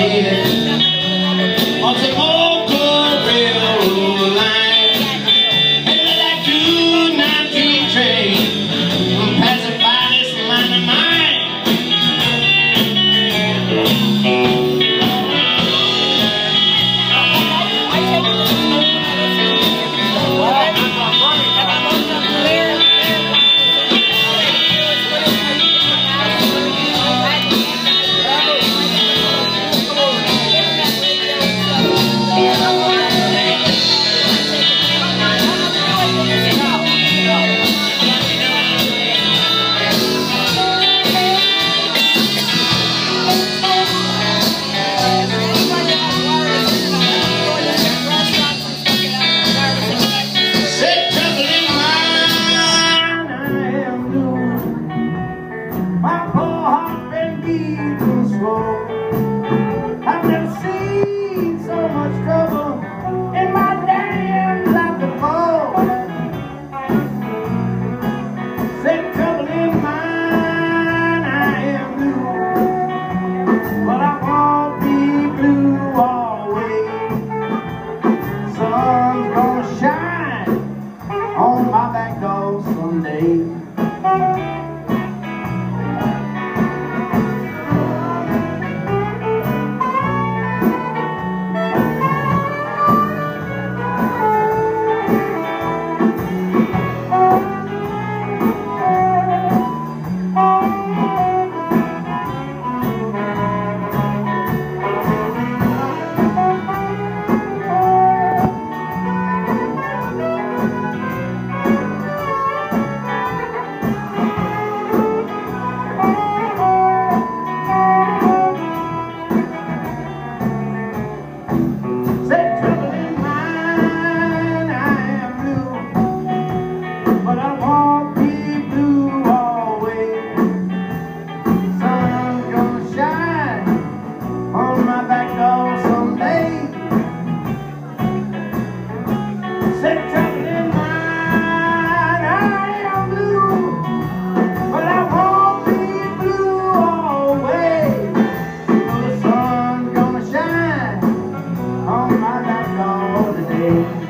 Yeah. I'll take one. day.